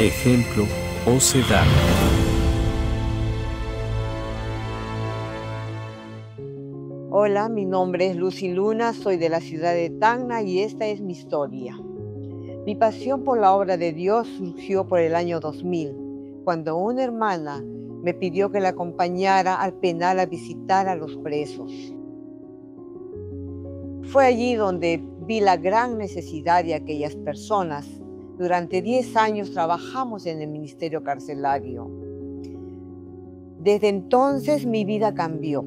Ejemplo, Ocedad. Hola, mi nombre es Lucy Luna, soy de la ciudad de Tacna y esta es mi historia. Mi pasión por la obra de Dios surgió por el año 2000, cuando una hermana me pidió que la acompañara al penal a visitar a los presos. Fue allí donde vi la gran necesidad de aquellas personas. Durante 10 años trabajamos en el ministerio carcelario. Desde entonces mi vida cambió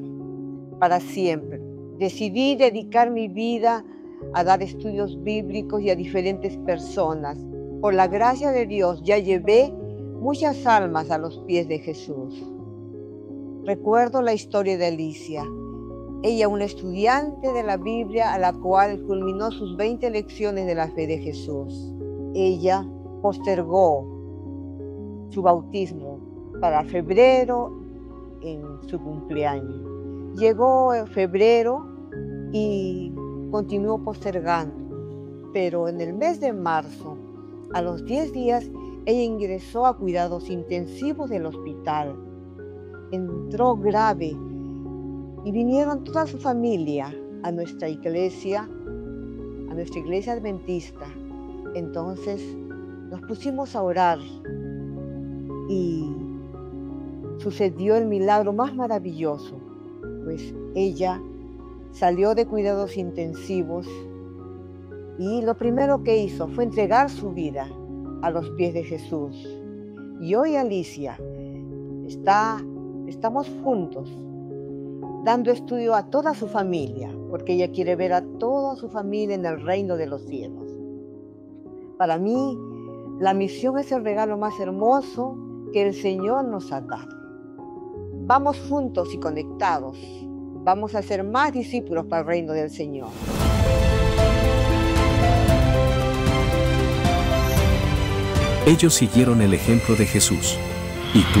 para siempre. Decidí dedicar mi vida a dar estudios bíblicos y a diferentes personas. Por la gracia de Dios ya llevé muchas almas a los pies de Jesús. Recuerdo la historia de Alicia. Ella, una estudiante de la Biblia a la cual culminó sus 20 lecciones de la fe de Jesús. Ella postergó su bautismo para febrero en su cumpleaños. Llegó en febrero y continuó postergando, pero en el mes de marzo, a los 10 días, ella ingresó a cuidados intensivos del hospital. Entró grave y vinieron toda su familia a nuestra iglesia, a nuestra iglesia adventista. Entonces nos pusimos a orar y sucedió el milagro más maravilloso pues ella salió de cuidados intensivos y lo primero que hizo fue entregar su vida a los pies de Jesús. Y hoy Alicia está, estamos juntos dando estudio a toda su familia, porque ella quiere ver a toda su familia en el reino de los cielos. Para mí, la misión es el regalo más hermoso que el Señor nos ha dado. Vamos juntos y conectados. Vamos a ser más discípulos para el reino del Señor. Ellos siguieron el ejemplo de Jesús. ¿Y tú?